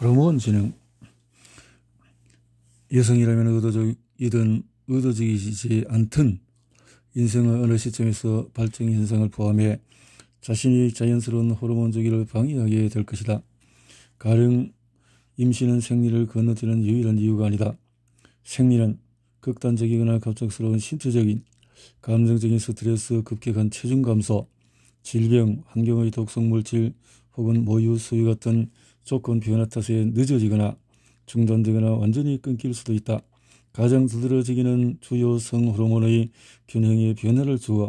호르몬 진행 여성이라면 의도적 이든 의도적이지 않든 인생의 어느 시점에서 발정 현상을 포함해 자신이 자연스러운 호르몬 주기를 방해하게 될 것이다. 가령 임신은 생리를 건너뛰는 유일한 이유가 아니다. 생리는 극단적이거나 갑작스러운 신체적인 감정적인 스트레스, 급격한 체중 감소, 질병, 환경의 독성 물질 혹은 모유 소유 같은 조건 변화 탓에 늦어지거나 중단되거나 완전히 끊길 수도 있다. 가장 두드러지기는 주요 성 호르몬의 균형의 변화를 주어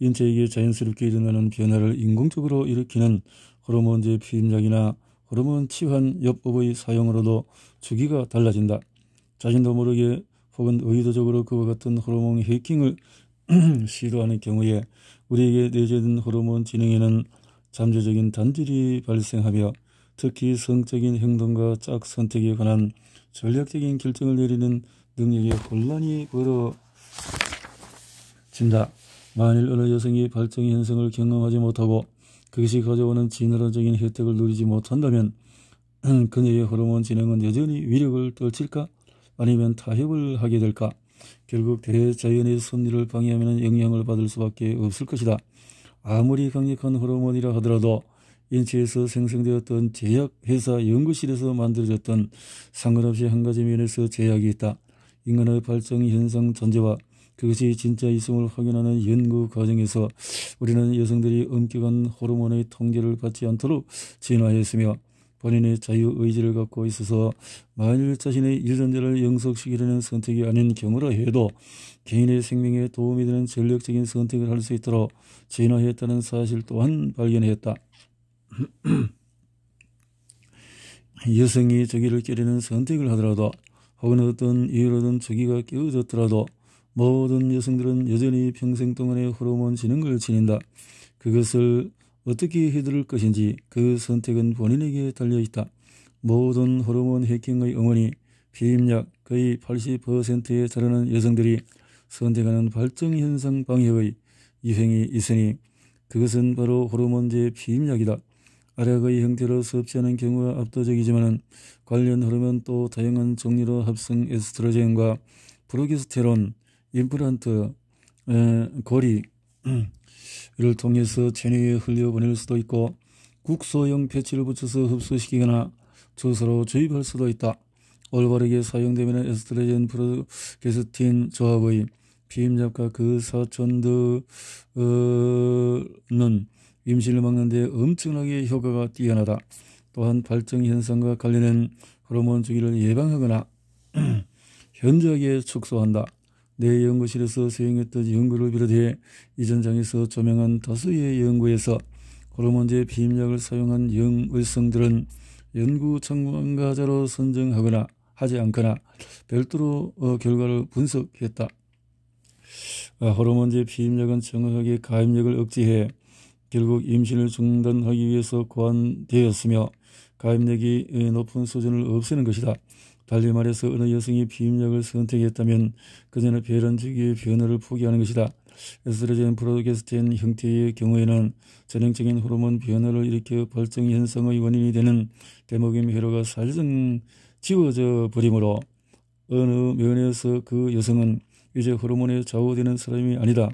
인체에게 자연스럽게 일어나는 변화를 인공적으로 일으키는 호르몬제 피임약이나 호르몬 치환 요법의 사용으로도 주기가 달라진다. 자신도 모르게 혹은 의도적으로 그와 같은 호르몬 해킹을 시도하는 경우에 우리에게 내재된 호르몬 진행에는 잠재적인 단질이 발생하며 특히 성적인 행동과 짝 선택에 관한 전략적인 결정을 내리는 능력에 혼란이 벌어진다. 만일 어느 여성이 발정 현상을 경험하지 못하고 그것이 가져오는 진화론적인 혜택을 누리지 못한다면 그녀의 호르몬 진행은 여전히 위력을 떨칠까? 아니면 타협을 하게 될까? 결국 대자연의 섭리를 방해하면 영향을 받을 수밖에 없을 것이다. 아무리 강력한 호르몬이라 하더라도 인체에서 생성되었던 제약회사 연구실에서 만들어졌던 상관없이 한 가지 면에서 제약이 있다. 인간의 발정 현상 전제와 그것이 진짜 있음을 확인하는 연구 과정에서 우리는 여성들이 엄격한 호르몬의 통제를 받지 않도록 진화했으며 본인의 자유 의지를 갖고 있어서 만일 자신의 유전자를 영속시키려는 선택이 아닌 경우라 해도 개인의 생명에 도움이 되는 전력적인 선택을 할 수 있도록 진화했다는 사실 또한 발견했다. 여성이 저기를 깨리는 선택을 하더라도 혹은 어떤 이유로든 저기가 깨어졌더라도 모든 여성들은 여전히 평생 동안의 호르몬 지능을 지닌다. 그것을 어떻게 해드릴 것인지 그 선택은 본인에게 달려있다. 모든 호르몬 해킹의 어머니, 비임약 거의 80%에 달하는 여성들이 선택하는 발정현상 방역의 유행이 있으니 그것은 바로 호르몬제 비임약이다. 아래의 형태로 섭취하는 경우가 압도적이지만 관련 호르몬 또 다양한 종류로 합성 에스트로겐과 프로게스테론, 임플란트, 에, 고리 이를 통해서 체내에 흘려보낼 수도 있고 국소형 패치를 붙여서 흡수시키거나 주사로 주입할 수도 있다. 올바르게 사용되면 에스트로겐 프로게스틴 조합의 비임약과 그 사촌드는 임신을 막는 데 엄청나게 효과가 뛰어나다. 또한 발정 현상과 관련된 호르몬 주기를 예방하거나 현저하게 축소한다. 내 연구실에서 수행했던 연구를 비롯해 이전장에서 조명한 다수의 연구에서 호르몬제 비임약을 사용한 영의성들은 연구 참가자로 선정하거나 하지 않거나 별도로 어, 결과를 분석했다. 아, 호르몬제 비임약은 정확하게 가입력을 억제해 결국 임신을 중단하기 위해서 고안되었으며 가입력이 높은 수준을 없애는 것이다. 달리 말해서 어느 여성이 비임약을 선택했다면 그녀는 배란 주기의 변화를 포기하는 것이다. 에스트로겐 프로게스텐 형태의 경우에는 전형적인 호르몬 변화를 일으켜 발정 현상의 원인이 되는 대목임 회로가 사실상 지워져 버리므로 어느 면에서 그 여성은 이제 호르몬에 좌우되는 사람이 아니다.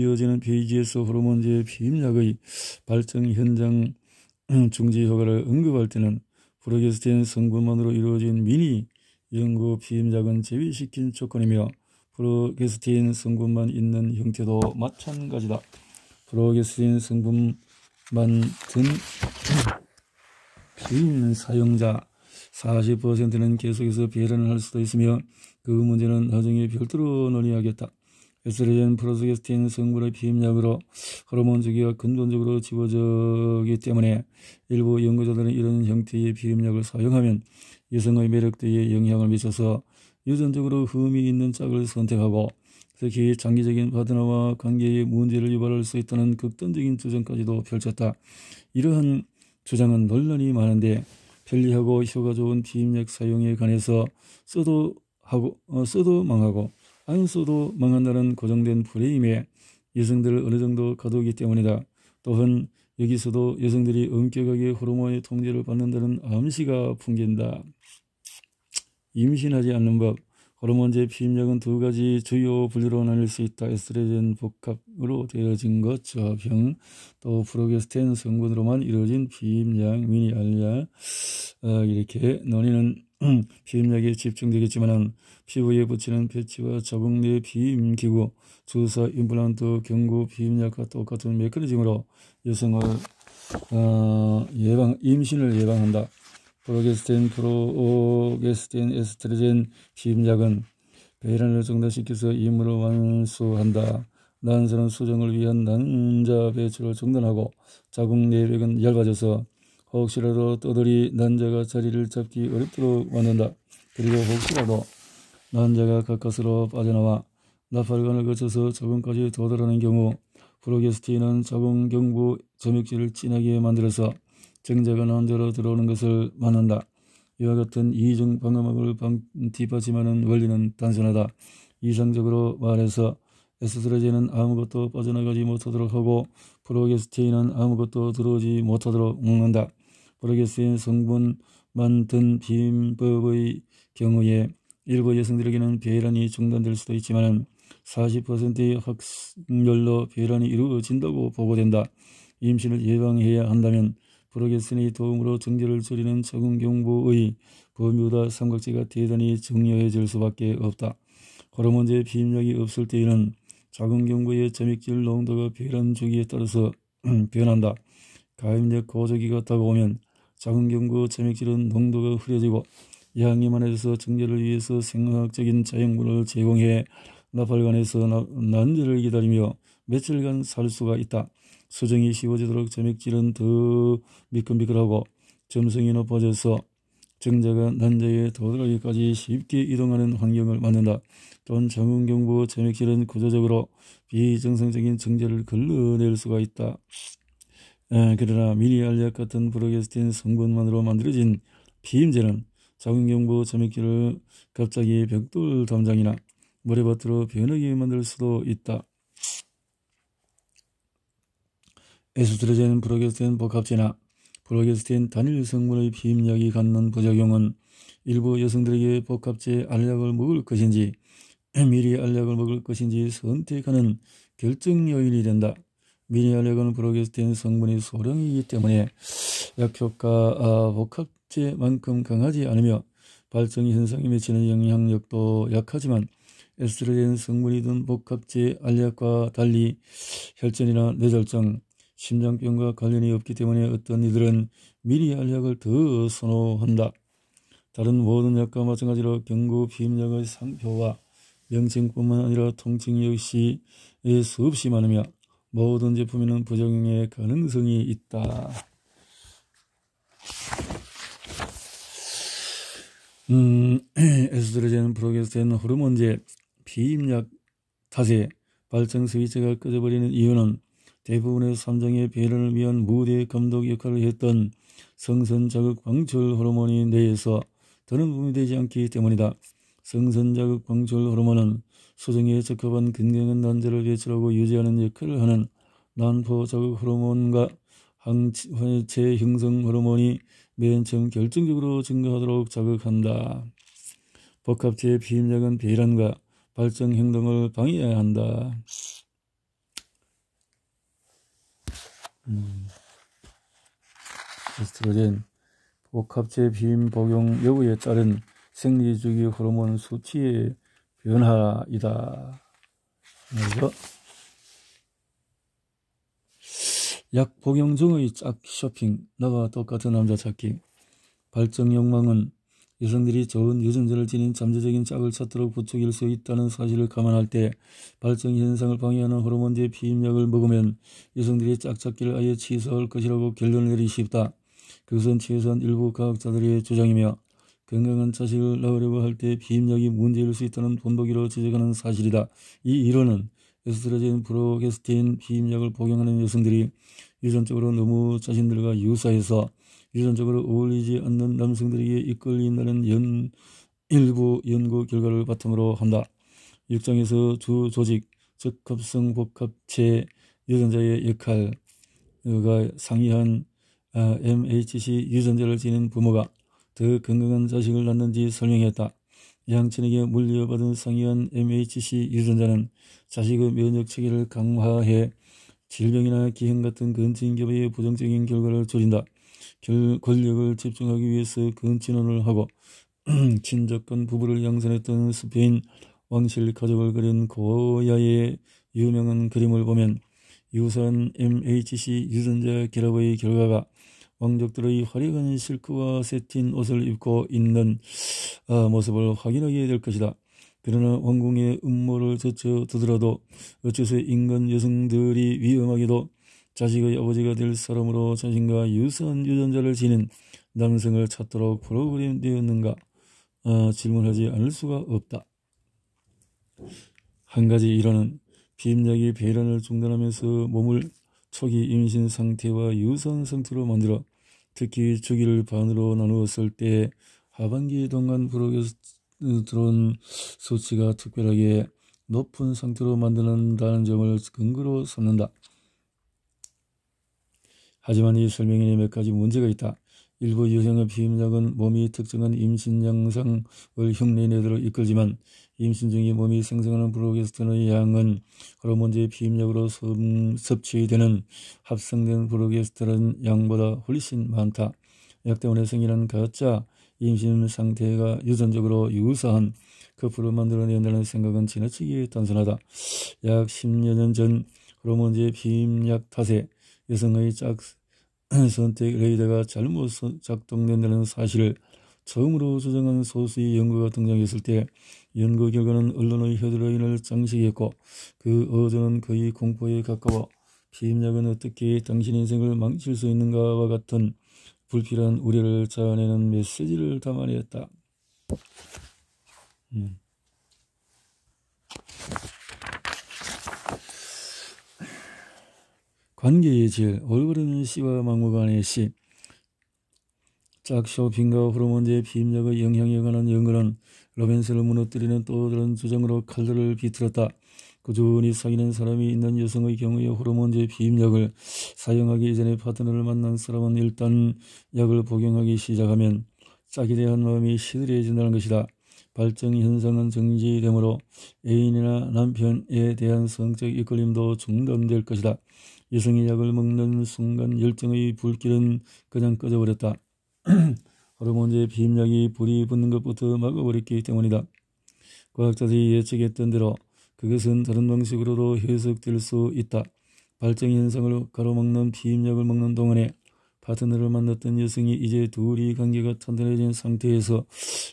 이어지는 페이지에서 호르몬제 비임약의 발정 현장 중지 효과를 언급할 때는 프로게스텐 성분만으로 이루어진 미니 연구 비임약은 제외시킨 조건이며 프로게스틴 성분만 있는 형태도 마찬가지다. 프로게스틴 성분만 든 비임 사용자 40%는 계속해서 배란을 할 수도 있으며 그 문제는 나중에 별도로 논의하겠다. 에스트로겐 프로스게스틴 성분의 비임약으로 호르몬 주기가 근본적으로 지워지기 때문에 일부 연구자들은 이런 형태의 비임약을 사용하면 여성의 매력도에 영향을 미쳐서 유전적으로 흠이 있는 짝을 선택하고 특히 장기적인 파트너와 관계에 문제를 유발할 수 있다는 극단적인 주장까지도 펼쳤다. 이러한 주장은 논란이 많은데 편리하고 효과 좋은 비임약 사용에 관해서 써도 하고 어, 써도 망하고 안 써도 망한다는 고정된 프레임에 여성들을 어느 정도 가두기 때문이다. 또한 여기서도 여성들이 엄격하게 호르몬의 통제를 받는다는 암시가 풍긴다. 임신하지 않는 법 호르몬제 피임약은 두 가지 주요 분류로 나눌 수 있다. 에스트로겐 복합으로 되어진 것, 저병, 또 프로게스텐 성분으로만 이루어진 피임약, 미니알약 어, 이렇게 논의는 피임약에 집중되겠지만 피부에 붙이는 패치와 자궁 내 피임기구, 주사, 임플란트, 경구, 피임약과 똑같은 메커니즘으로 여성을 어, 예방, 임신을 예방한다. 프로게스텐, 프로게스텐, 에스트로겐 피임약은 배란을 정당시켜서 임무를 완수한다. 난소는 수정을 위한 난자 배출을 중단하고 자궁 내벽은 얇아져서 혹시라도 떠돌이 난자가 자리를 잡기 어렵도록 만든다. 그리고 혹시라도 난자가 가까스로 빠져나와 나팔관을 거쳐서 자궁까지 도달하는 경우 프로게스틴은 자궁 경부 점액질을 진하게 만들어서 정자가 난대로 들어오는 것을 막는다. 이와 같은 이중 방어막을 뒷받침하는 원리는 단순하다. 이상적으로 말해서 에스트로겐은 아무것도 빠져나가지 못하도록 하고 프로게스틴은 아무것도 들어오지 못하도록 먹는다. 프로게스틴 성분만 든 비임법의 경우에 일부 여성들에게는 배란이 중단될 수도 있지만 40%의 확률로 배란이 이루어진다고 보고된다. 임신을 예방해야 한다면 프로게스틴의 도움으로 정제를 줄이는 적응경보의 버뮤다 삼각지가 대단히 중요해질 수밖에 없다. 호르몬제 비임약이 없을 때에는 적응경보의 점액질 농도가 배란 주기에 따라서 변한다. 가임약 고조기가 다가오면 적응경보 점액질은 농도가 흐려지고 양이 많아져서 정제를 위해서 생화학적인 자연물을 제공해 나팔관에서 난제를 기다리며 며칠간 살 수가 있다. 수정이 쉬워지도록 점액질은 더 미끌미끌하고 점성이 높아져서 정자가 난자에 도달하기까지 쉽게 이동하는 환경을 만든다. 또한 정응경부 점액질은 구조적으로 비정상적인 정제를 걸러낼 수가 있다. 에, 그러나 미니알약 같은 프로게스틴 성분만으로 만들어진 비임제는 정응경부 점액질을 갑자기 벽돌 담장이나 모래밭으로 변하게 만들 수도 있다. 에스트로겐 프로게스틴 복합제나 프로게스틴 단일 성분의 비임약이 갖는 부작용은 일부 여성들에게 복합제 알약을 먹을 것인지 미리 알약을 먹을 것인지 선택하는 결정 요인이 된다. 알약은 프로게스틴 성분이 소량이기 때문에 약효과 복합제만큼 강하지 않으며 발정 현상에 미치는 영향력도 약하지만 에스트로겐 성분이 든 복합제 알약과 달리 혈전이나 뇌졸중, 심장병과 관련이 없기 때문에 어떤 이들은 미리 알약을 더 선호한다. 다른 모든 약과 마찬가지로 경구 피임약의 상표와 명칭뿐만 아니라 통증 역시 수없이 많으며 모든 제품에는 부작용의 가능성이 있다. 음, 에스트로겐, 프로게스텐, 호르몬제, 피임약 탓에 발정 스위치가 꺼져버리는 이유는 대부분의 삼장의 배련을 위한 무대 감독 역할을 했던 성선 자극 방출 호르몬이 뇌에서 더는 분비되지 않기 때문이다. 성선 자극 방출 호르몬은 수정에 적합한 건강한 난자를 배출하고 유지하는 역할을 하는 난포 자극 호르몬과 항체 형성 호르몬이 맨 처음 결정적으로 증가하도록 자극한다. 복합체 비임약은 배란과 발정 행동을 방해해야 한다. 음, 에스트로겐 복합제 비임 복용 여부에 따른 생리주기 호르몬 수치의 변화이다. 그래서 약 복용 중의 짝 쇼핑, 나와 똑같은 남자 찾기, 발정 욕망은 여성들이 좋은 유전자를 지닌 잠재적인 짝을 찾도록 부추길 수 있다는 사실을 감안할 때 발정 현상을 방해하는 호르몬제 피임약을 먹으면 여성들이 짝 찾기를 아예 취소할 것이라고 결론을 내리기 쉽다. 그것은 최소한 일부 과학자들의 주장이며 건강한 자식을 낳으려고 할때 피임약이 문제일 수 있다는 본보기로 지적하는 사실이다. 이 이론은 에스트로겐 프로게스틴 피임약을 복용하는 여성들이 유전적으로 너무 자신들과 유사해서 유전적으로 어울리지 않는 남성들에게 이끌린다는 연, 일부 연구 결과를 바탕으로 한다. 6장에서 주 조직, 적합성 복합체 유전자의 역할, 상이한 아, MHC 유전자를 지닌 부모가 더 건강한 자식을 낳는지 설명했다. 양친에게 물려받은 상이한 MHC 유전자는 자식의 면역 체계를 강화해 질병이나 기형 같은 근친겹의 부정적인 결과를 줄인다. 결, 권력을 집중하기 위해서 근친혼을 하고 친족간 부부를 양산했던 스페인 왕실 가족을 그린 고야의 유명한 그림을 보면 유사한 MHC 유전자 결합의 결과가 왕족들의 화려한 실크와 세틴 옷을 입고 있는 아, 모습을 확인하게 될 것이다. 그러나 왕궁의 음모를 젖혀 두더라도 어째서 인간 여성들이 위험하게도 자식의 아버지가 될 사람으로 자신과 유사한 유전자를 지닌 남성을 찾도록 프로그램 되었는가 아, 질문하지 않을 수가 없다. 한 가지 일화는 비임약이 배란을 중단하면서 몸을 초기 임신 상태와 유선 상태로 만들어 특히 주기를 반으로 나누었을 때 하반기 동안 프로게스트론 수치가 특별하게 높은 상태로 만드는다는 점을 근거로 삼는다. 하지만 이 설명에는 몇 가지 문제가 있다. 일부 여성의 피임약은 몸이 특정한 임신 양상을 흉내내도록 이끌지만 임신 중에 몸이 생성하는 프로게스테론의 양은 호르몬제 피임약으로 섭취되는 합성된 프로게스테론 양보다 훨씬 많다. 약 때문에 생기는 가짜 임신 상태가 유전적으로 유사한 커플을 만들어낸다는 생각은 지나치게 단순하다. 약 10여 년전 호르몬제 피임약 탓에 여성의 짝 선택 레이더가 잘못 작동된다는 사실을 처음으로 조정한 소수의 연구가 등장했을 때 연구 결과는 언론의 헤드라인을 장식했고 그 어조는 거의 공포에 가까워 피임약은 어떻게 당신 인생을 망칠 수 있는가와 같은 불필요한 우려를 자아내는 메시지를 담아냈다. 음. 관계의 질, 올바른 시와 막무가내 시, 짝쇼핑과 호르몬제의 비임약의 영향에 관한 연구는 로맨스를 무너뜨리는 또 다른 주장으로 칼들을 비틀었다. 꾸준히 사귀는 사람이 있는 여성의 경우에 호르몬제 비임약을 사용하기 이전에 파트너를 만난 사람은 일단 약을 복용하기 시작하면 짝에 대한 마음이 시들해진다는 것이다. 발정 현상은 정지되므로 애인이나 남편에 대한 성적 이끌림도 중단될 것이다. 여성이 약을 먹는 순간 열정의 불길은 그냥 꺼져버렸다. 호르몬제 비임약이 불이 붙는 것부터 막아버렸기 때문이다. 과학자들이 예측했던 대로 그것은 다른 방식으로도 해석될 수 있다. 발정 현상을 가로막는 비임약을 먹는 동안에 파트너를 만났던 여성이 이제 둘이 관계가 탄탄해진 상태에서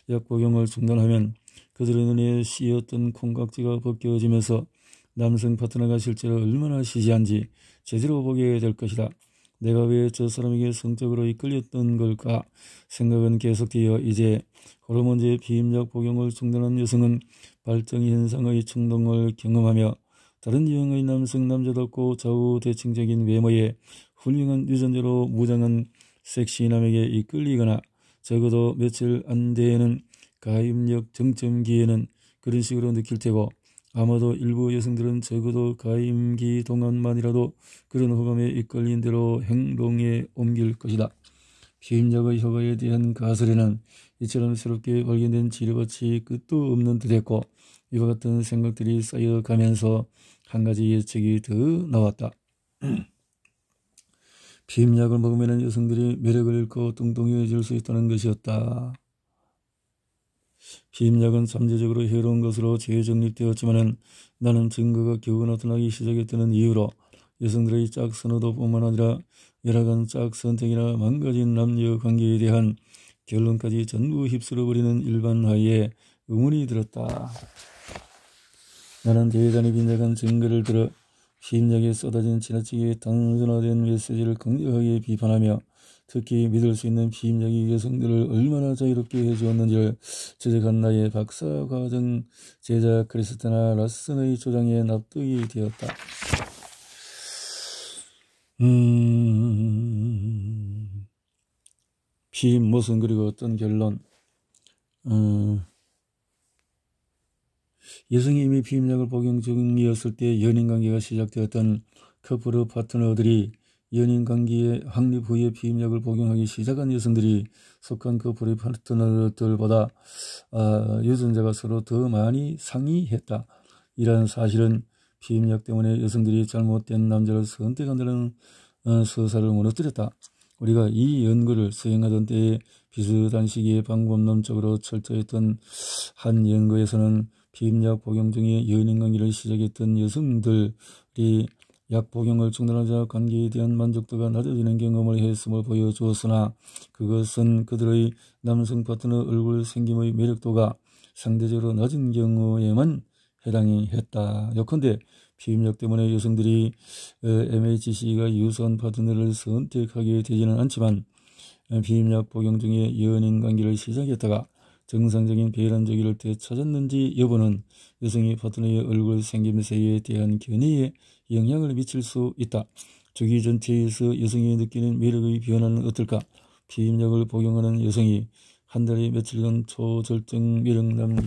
약 복용을 중단하면 그들의 눈에 씌었던 콩깍지가 벗겨지면서 남성 파트너가 실제로 얼마나 시시한지 제대로 보게 될 것이다. 내가 왜 저 사람에게 성적으로 이끌렸던 걸까? 생각은 계속되어 이제 호르몬제 비임약 복용을 중단한 여성은 발정 현상의 충동을 경험하며 다른 유형의 남성 남자답고 좌우 대칭적인 외모에 훌륭한 유전자로 무장한 섹시남에게 이끌리거나 적어도 며칠 안 되는 가입력 정점기에는 그런 식으로 느낄 테고 아마도 일부 여성들은 적어도 가임기 동안만이라도 그런 호감에 이끌린 대로 행동에 옮길 것이다. 피임약의 효과에 대한 가설에는 이처럼 새롭게 발견된 치료같이 끝도 없는 듯했고 이와 같은 생각들이 쌓여가면서 한 가지 예측이 더 나왔다. 피임약을 먹으면 여성들이 매력을 잃고 뚱뚱해질 수 있다는 것이었다. 피임약은 잠재적으로 해로운 것으로 재정립되었지만 나는 증거가 겨우 나타나기 시작했다는 이유로 여성들의 짝 선호도뿐만 아니라 열악한 짝 선택이나 망가진 남녀 관계에 대한 결론까지 전부 휩쓸어버리는 일반화에 의문이 들었다. 나는 대단히 빈약한 증거를 들어 피임약에 쏟아진 지나치게 단순화된 메시지를 강력하게 비판하며 특히 믿을 수 있는 비임약이 여성들을 얼마나 자유롭게 해주었는지를 지적한 나의 박사과정 제자 크리스티나 라슨의 조장에 납득이 되었다. 음, 피임 무슨 그리고 어떤 결론 음, 여성이 이미 피임약을 복용 중이었을 때 연인관계가 시작되었던 커플의 파트너들이 연인 관계의 확립 후에 피임약을 복용하기 시작한 여성들이 속한 커플의 그 파트너들보다 아, 유전자가 서로 더 많이 상이했다. 이러한 사실은 피임약 때문에 여성들이 잘못된 남자를 선택한다는 어, 서사를 무너뜨렸다. 우리가 이 연구를 수행하던 때에 비슷한 시기에 방법론적으로 철저했던 한 연구에서는 피임약 복용 중에 연인 관계를 시작했던 여성들이 약 복용을 중단하자 관계에 대한 만족도가 낮아지는 경험을 했음을 보여주었으나 그것은 그들의 남성 파트너 얼굴 생김의 매력도가 상대적으로 낮은 경우에만 해당이 했다. 요컨대 피임약 때문에 여성들이 MHC가 유사한 파트너를 선택하게 되지는 않지만 피임약 복용 중에 연인 관계를 시작했다가 정상적인 배란 주기를 되찾았는지 여부는 여성의 파트너의 얼굴 생김새에 대한 견해에 영향을 미칠 수 있다. 주기 전체에서 여성이 느끼는 매력의 변화는 어떨까? 피임약을 복용하는 여성이 한 달에 며칠간 초절정 매력남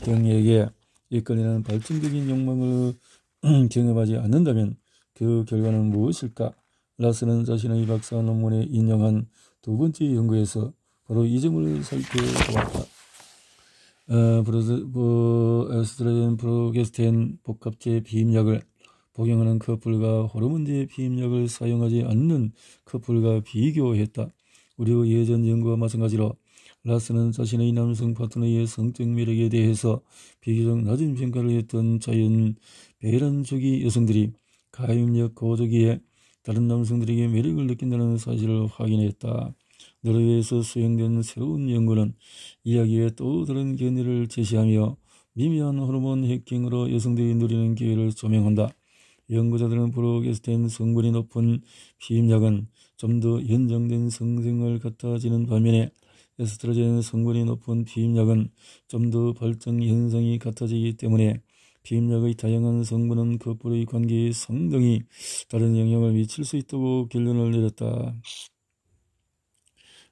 유등에게 이끌리는 발전적인 욕망을 경험하지 않는다면 그 결과는 무엇일까? 라스는 자신의 박사 논문에 인용한 두 번째 연구에서 바로 이 점을 살펴보았다. 뭐, 에스트로겐 프로게스텐 복합제 비임약을 복용하는 커플과 호르몬제 비임약을 사용하지 않는 커플과 비교했다. 우리 예전 연구와 마찬가지로 라스는 자신의 남성 파트너의 성적 매력에 대해서 비교적 낮은 평가를 했던 자연 배란족이 여성들이 가임력 고조기에 다른 남성들에게 매력을 느낀다는 사실을 확인했다. 노르웨이에서 수행된 새로운 연구는 이야기에 또 다른 견해를 제시하며 미미한 호르몬 해킹으로 여성들이 누리는 기회를 조명한다. 연구자들은 프로게스텐 성분이 높은 피임약은 좀 더 연장된 성생을 같아지는 반면에 에스트로겐 성분이 높은 피임약은 좀 더 발정 현상이 같아지기 때문에 피임약의 다양한 성분은 커플의 관계에 상당히 다른 영향을 미칠 수 있다고 결론을 내렸다.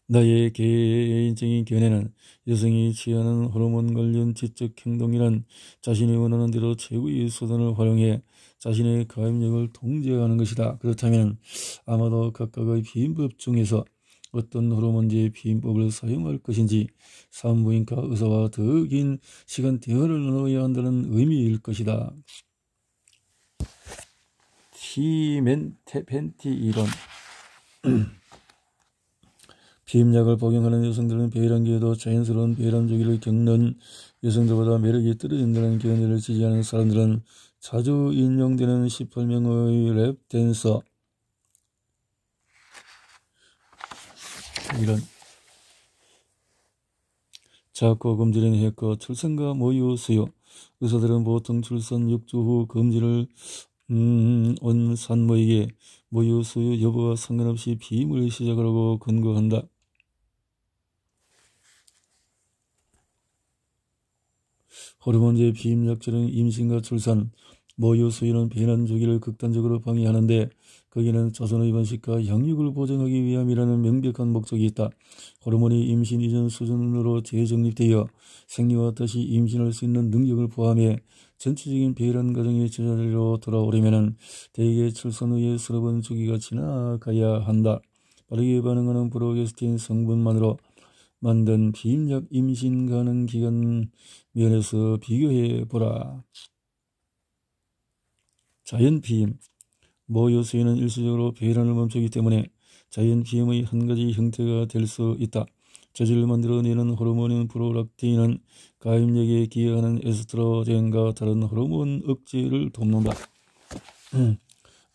나의 개인적인 견해는 여성이 취하는 호르몬 관련 지적 행동이란 자신이 원하는 대로 최고의 수단을 활용해 자신의 가입력을 통제하는 것이다. 그렇다면 아마도 각각의 비임법 중에서 어떤 호르몬제 비임법을 사용할 것인지 산부인과 의사와 더 긴 시간 대화를 나눠야 한다는 의미일 것이다. 티멘테펜티 이론 피임약을 복용하는 여성들은 배란기에도 자연스러운 배란 주기를 겪는 여성들보다 매력이 떨어진다는 견해를 지지하는 사람들은 자주 인용되는 18명의 랩 댄서. 이런. 자고 금지는 했고 출산과 모유 수요. 의사들은 보통 출산 6주 후 금지를 음, 온 산모에게 모유 수요 여부와 상관없이 비임을 시작하라고 권고한다. 호르몬제 비임약제는 임신과 출산, 모유 수유는 배난 주기를 극단적으로 방해하는데 거기는 자손의 번식과 양육을 보장하기 위함이라는 명백한 목적이 있다. 호르몬이 임신 이전 수준으로 재정립되어 생리와 다시 임신할 수 있는 능력을 포함해 전체적인 배란 과정의 제자리로 돌아오려면 대개 출산 후에 서너 번 주기가 지나가야 한다. 빠르게 반응하는 프로게스틴 성분만으로 만든 비임약 임신 가능 기간 면에서 비교해 보라. 자연 비임 모유 수유는 일시적으로 배란을 멈추기 때문에 자연 비임의 한 가지 형태가 될 수 있다. 저질을 만들어내는 호르몬인 프로락틴은 가임력에 기여하는 에스트로겐과 다른 호르몬 억제를 돕는다. 음,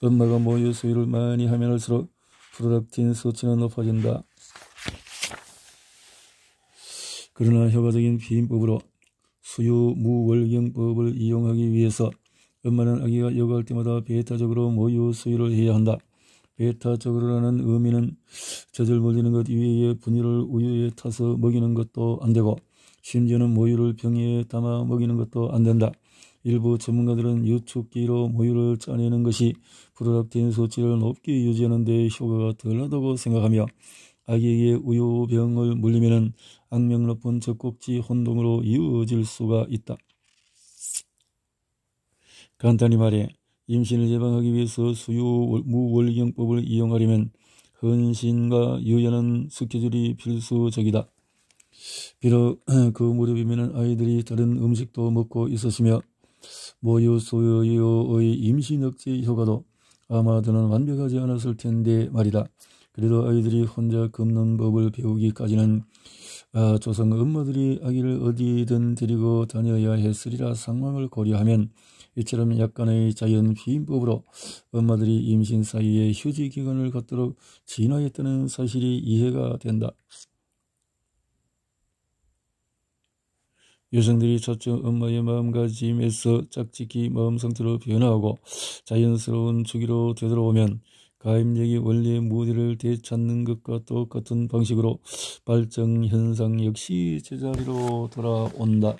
엄마가 모유 수유를 많이 하면 할수록 프로락틴 수치는 높아진다. 그러나 효과적인 피임법으로 수유 무월경법을 이용하기 위해서 엄마는 아기가 여가할 때마다 베타적으로 모유 수유를 해야 한다. 베타적으로라는 의미는 젖을 먹이는 것 이외에 분유를 우유에 타서 먹이는 것도 안 되고 심지어는 모유를 병에 담아 먹이는 것도 안 된다. 일부 전문가들은 유축기로 모유를 짜내는 것이 프로락틴 수치를 높게 유지하는 데 효과가 덜하다고 생각하며 아기에게 우유병을 물리면 악명 높은 젖꼭지 혼동으로 이어질 수가 있다. 간단히 말해 임신을 예방하기 위해서 수유 무월경법을 이용하려면 헌신과 유연한 스케줄이 필수적이다. 비록 그 무렵이면 아이들이 다른 음식도 먹고 있었으며 모유 소유의 임신 억제 효과도 아마도는 완벽하지 않았을 텐데 말이다. 그래도 아이들이 혼자 걷는 법을 배우기까지는 아, 조상 엄마들이 아기를 어디든 데리고 다녀야 했으리라 상황을 고려하면 이처럼 약간의 자연 피임법으로 엄마들이 임신 사이에 휴지 기간을 갖도록 진화했다는 사실이 이해가 된다. 여성들이 첫째 엄마의 마음가짐에서 짝짓기 마음 상태로 변화하고 자연스러운 주기로 되돌아오면 가임력이 원래 무대를 되찾는 것과 똑같은 방식으로 발정 현상 역시 제자리로 돌아온다.